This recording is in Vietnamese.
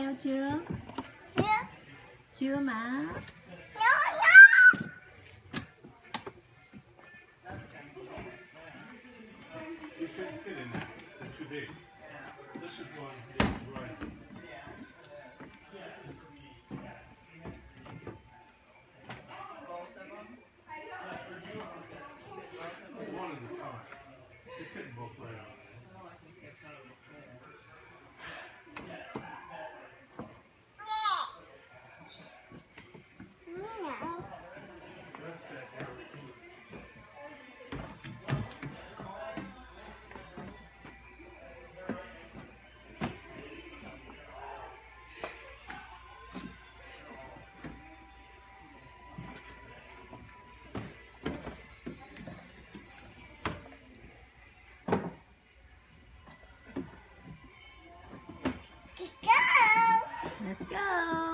beo chưa chưa mà. This is one, in the car. They couldn't both right out Let's go.